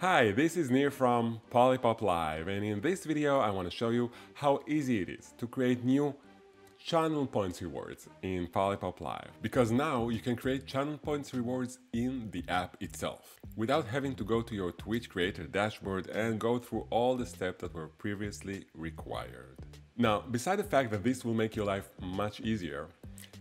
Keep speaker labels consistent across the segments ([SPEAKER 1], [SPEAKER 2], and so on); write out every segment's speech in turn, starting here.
[SPEAKER 1] Hi, this is Nir from Polypop Live and in this video I want to show you how easy it is to create new channel points rewards in Polypop Live because now you can create channel points rewards in the app itself without having to go to your Twitch creator dashboard and go through all the steps that were previously required. Now, beside the fact that this will make your life much easier,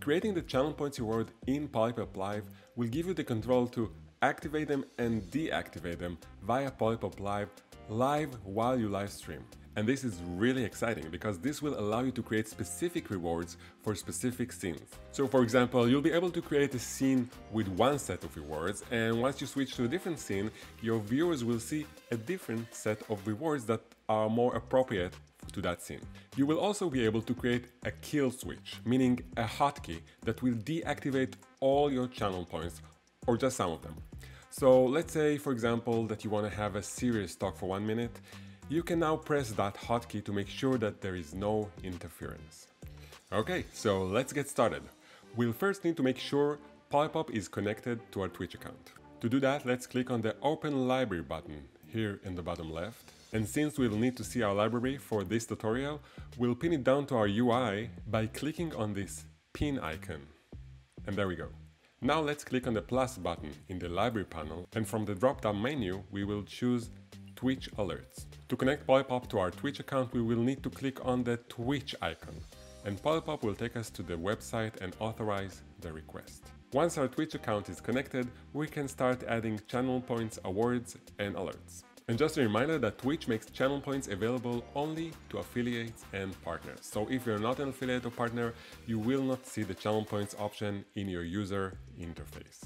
[SPEAKER 1] creating the channel points reward in Polypop Live will give you the control to activate them and deactivate them via Polypop Live live while you live stream. And this is really exciting because this will allow you to create specific rewards for specific scenes. So for example, you'll be able to create a scene with one set of rewards and once you switch to a different scene, your viewers will see a different set of rewards that are more appropriate to that scene. You will also be able to create a kill switch, meaning a hotkey that will deactivate all your channel points or just some of them. So let's say, for example, that you want to have a serious talk for one minute. You can now press that hotkey to make sure that there is no interference. Okay, so let's get started. We'll first need to make sure Polypop is connected to our Twitch account. To do that, let's click on the Open Library button here in the bottom left. And since we'll need to see our library for this tutorial, we'll pin it down to our UI by clicking on this pin icon. And there we go. Now let's click on the plus button in the library panel and from the drop-down menu we will choose Twitch Alerts. To connect Polypop to our Twitch account we will need to click on the Twitch icon and Polypop will take us to the website and authorize the request. Once our Twitch account is connected, we can start adding channel points, awards and alerts. And just a reminder that Twitch makes channel points available only to affiliates and partners. So if you're not an affiliate or partner, you will not see the channel points option in your user interface.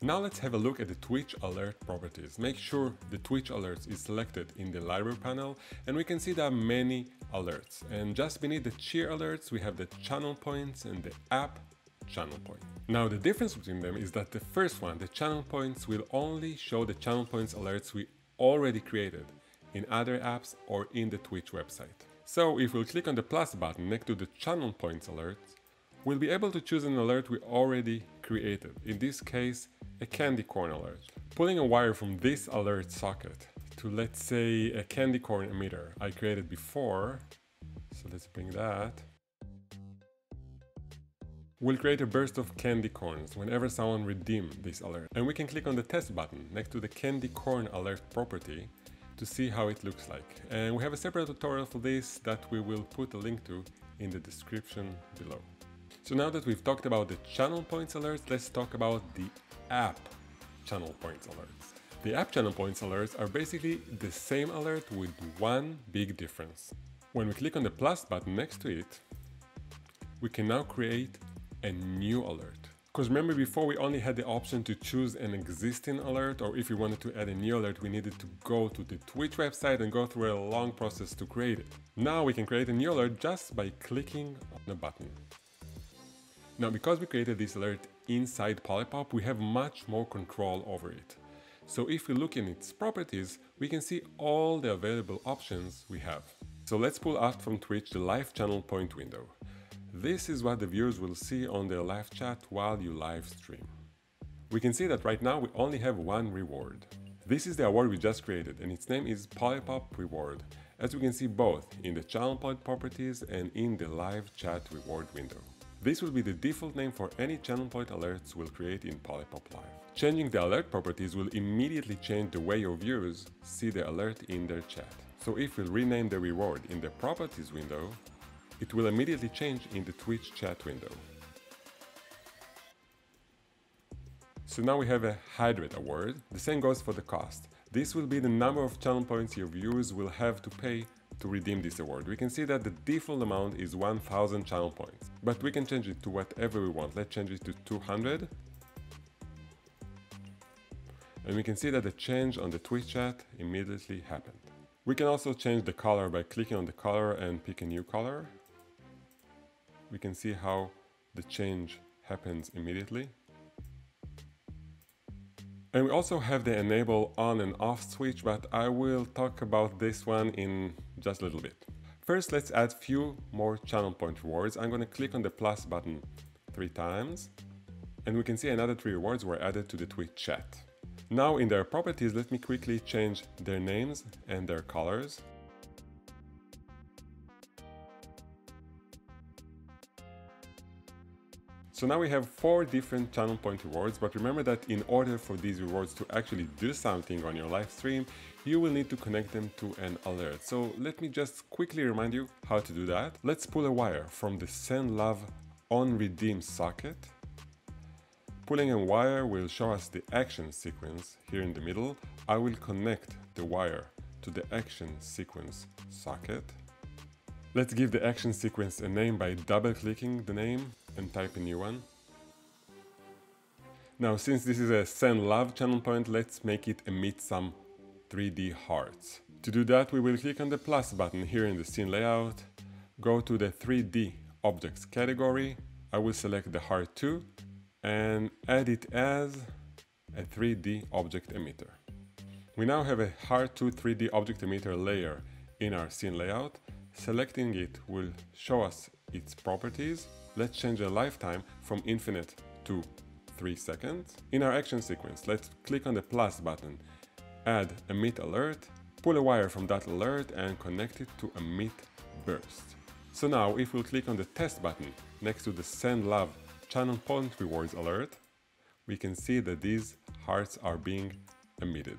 [SPEAKER 1] Now let's have a look at the Twitch alert properties. Make sure the Twitch alerts is selected in the library panel and we can see there are many alerts. And just beneath the cheer alerts, we have the channel points and the app channel point. Now the difference between them is that the first one, the channel points, will only show the channel points alerts we already created in other apps or in the Twitch website. So if we click on the plus button next to the channel points alert, we'll be able to choose an alert we already created, in this case a candy corn alert. Pulling a wire from this alert socket to let's say a candy corn emitter I created before, so let's bring that, We'll create a burst of candy corns whenever someone redeem this alert. And we can click on the test button next to the candy corn alert property to see how it looks like. And we have a separate tutorial for this that we will put a link to in the description below. So now that we've talked about the channel points alerts, let's talk about the app channel points alerts. The app channel points alerts are basically the same alert with one big difference. When we click on the plus button next to it, we can now create a new alert. Because remember before we only had the option to choose an existing alert or if we wanted to add a new alert we needed to go to the Twitch website and go through a long process to create it. Now we can create a new alert just by clicking on a button. Now because we created this alert inside Polypop we have much more control over it. So if we look in its properties we can see all the available options we have. So let's pull out from Twitch the live channel point window. This is what the viewers will see on their live chat while you live stream. We can see that right now we only have one reward. This is the award we just created and its name is Polypop Reward, as we can see both in the channel point properties and in the live chat reward window. This will be the default name for any channel point alerts we'll create in Polypop Live. Changing the alert properties will immediately change the way your viewers see the alert in their chat. So if we rename the reward in the properties window, it will immediately change in the Twitch chat window. So now we have a hydrate award. The same goes for the cost. This will be the number of channel points your viewers will have to pay to redeem this award. We can see that the default amount is 1000 channel points, but we can change it to whatever we want. Let's change it to 200. And we can see that the change on the Twitch chat immediately happened. We can also change the color by clicking on the color and pick a new color we can see how the change happens immediately. And we also have the enable on and off switch, but I will talk about this one in just a little bit. First, let's add few more channel point rewards. I'm going to click on the plus button three times, and we can see another three rewards were added to the Twitch chat. Now in their properties, let me quickly change their names and their colors. So now we have four different channel point rewards, but remember that in order for these rewards to actually do something on your live stream, you will need to connect them to an alert. So let me just quickly remind you how to do that. Let's pull a wire from the send love on redeem socket. Pulling a wire will show us the action sequence here in the middle. I will connect the wire to the action sequence socket. Let's give the action sequence a name by double clicking the name and type a new one. Now, since this is a send love channel point, let's make it emit some 3D hearts. To do that, we will click on the plus button here in the scene layout, go to the 3D objects category, I will select the heart 2 and add it as a 3D object emitter. We now have a heart 2 3D object emitter layer in our scene layout. Selecting it will show us its properties let's change the lifetime from infinite to 3 seconds. In our action sequence, let's click on the plus button, add emit alert, pull a wire from that alert and connect it to emit burst. So now if we click on the test button next to the send love channel point rewards alert, we can see that these hearts are being emitted.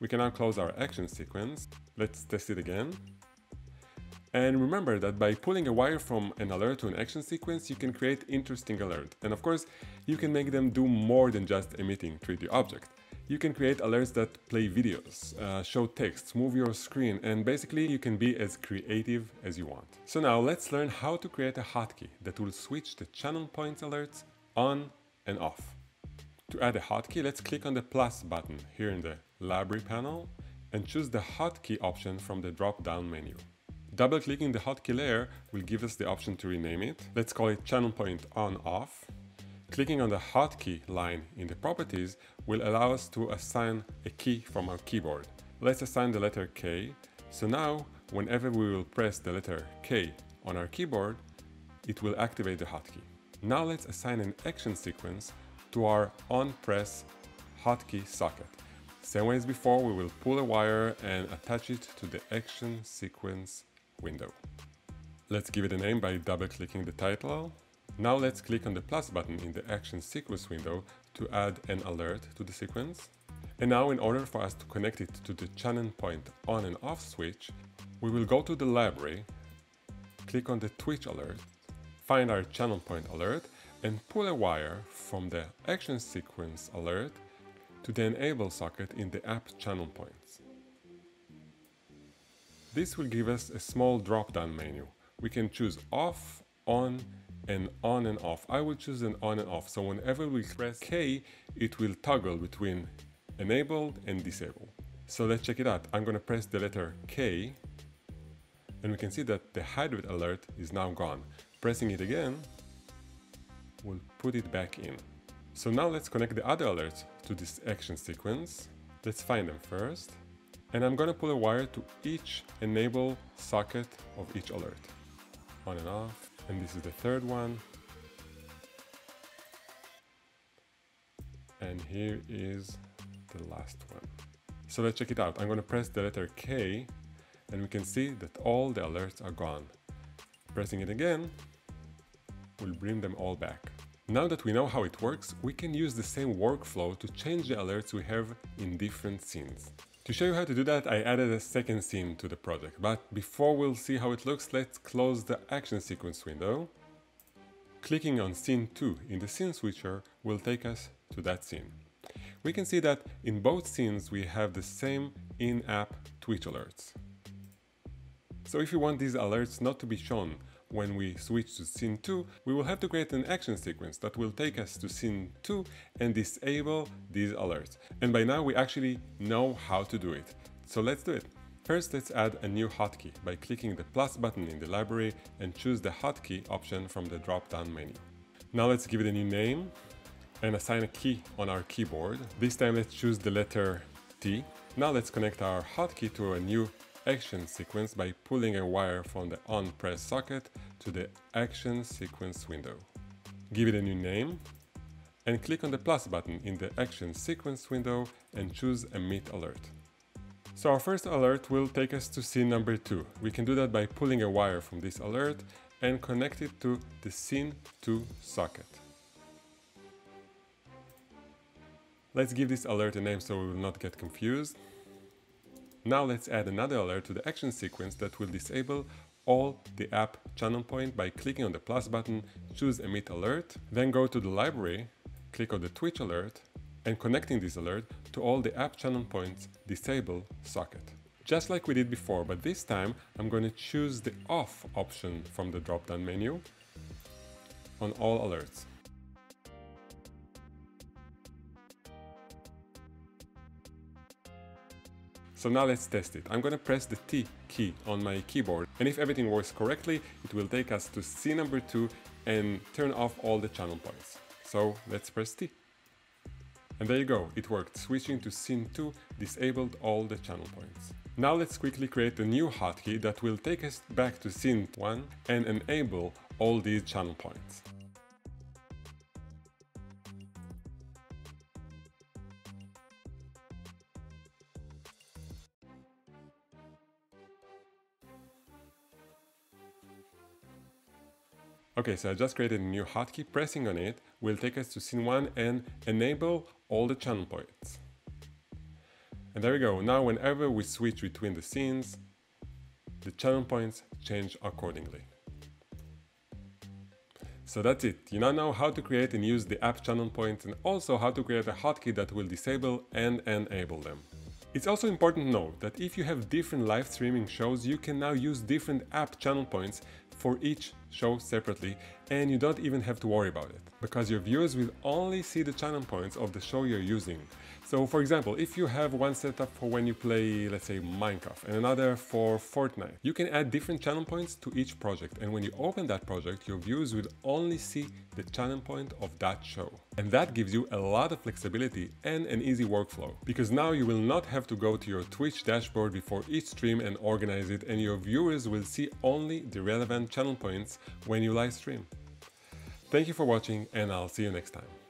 [SPEAKER 1] We can now close our action sequence. Let's test it again. And remember that by pulling a wire from an alert to an action sequence, you can create interesting alerts. And of course, you can make them do more than just emitting 3D objects. You can create alerts that play videos, uh, show texts, move your screen, and basically you can be as creative as you want. So now let's learn how to create a hotkey that will switch the channel points alerts on and off. To add a hotkey, let's click on the plus button here in the library panel and choose the hotkey option from the drop-down menu. Double-clicking the hotkey layer will give us the option to rename it. Let's call it channel point on off. Clicking on the hotkey line in the properties will allow us to assign a key from our keyboard. Let's assign the letter K. So now, whenever we will press the letter K on our keyboard, it will activate the hotkey. Now let's assign an action sequence to our on press hotkey socket. Same way as before, we will pull a wire and attach it to the action sequence window. Let's give it a name by double-clicking the title. Now let's click on the plus button in the action sequence window to add an alert to the sequence. And now in order for us to connect it to the channel point on and off switch, we will go to the library, click on the Twitch alert, find our channel point alert and pull a wire from the action sequence alert to the enable socket in the app channel points. This will give us a small drop-down menu. We can choose off, on, and on and off. I will choose an on and off, so whenever we press K, it will toggle between enabled and disabled. So let's check it out. I'm gonna press the letter K, and we can see that the hydrate alert is now gone. Pressing it again will put it back in. So now let's connect the other alerts to this action sequence. Let's find them first and I'm gonna pull a wire to each enable socket of each alert. On and off, and this is the third one. And here is the last one. So let's check it out. I'm gonna press the letter K and we can see that all the alerts are gone. Pressing it again will bring them all back. Now that we know how it works, we can use the same workflow to change the alerts we have in different scenes. To show you how to do that, I added a second scene to the project, but before we'll see how it looks, let's close the action sequence window. Clicking on scene 2 in the scene switcher will take us to that scene. We can see that in both scenes we have the same in-app Twitch alerts. So if you want these alerts not to be shown when we switch to scene 2, we will have to create an action sequence that will take us to scene 2 and disable these alerts. And by now we actually know how to do it. So let's do it. First, let's add a new hotkey by clicking the plus button in the library and choose the hotkey option from the drop-down menu. Now let's give it a new name and assign a key on our keyboard. This time let's choose the letter T. Now let's connect our hotkey to a new action sequence by pulling a wire from the on-press socket to the action sequence window. Give it a new name. and click on the plus button in the action sequence window and choose emit alert. So our first alert will take us to scene number 2. We can do that by pulling a wire from this alert and connect it to the scene 2 socket. Let's give this alert a name so we will not get confused. Now let's add another alert to the action sequence that will disable all the app channel point by clicking on the plus button, choose emit alert, then go to the library, click on the Twitch alert, and connecting this alert to all the app channel points disable socket. Just like we did before, but this time I'm going to choose the off option from the drop-down menu on all alerts. So now let's test it. I'm gonna press the T key on my keyboard and if everything works correctly, it will take us to scene number 2 and turn off all the channel points. So let's press T. And there you go, it worked. Switching to scene 2 disabled all the channel points. Now let's quickly create a new hotkey that will take us back to scene 1 and enable all these channel points. Okay, so I just created a new hotkey. Pressing on it will take us to scene 1 and enable all the channel points. And there we go. Now whenever we switch between the scenes, the channel points change accordingly. So that's it. You now know how to create and use the app channel points and also how to create a hotkey that will disable and enable them. It's also important to note that if you have different live streaming shows, you can now use different app channel points for each show separately and you don't even have to worry about it because your viewers will only see the channel points of the show you're using. So for example, if you have one setup for when you play, let's say Minecraft and another for Fortnite, you can add different channel points to each project and when you open that project, your viewers will only see the channel point of that show. And that gives you a lot of flexibility and an easy workflow because now you will not have to go to your Twitch dashboard before each stream and organize it and your viewers will see only the relevant channel points when you live stream. Thank you for watching and I'll see you next time.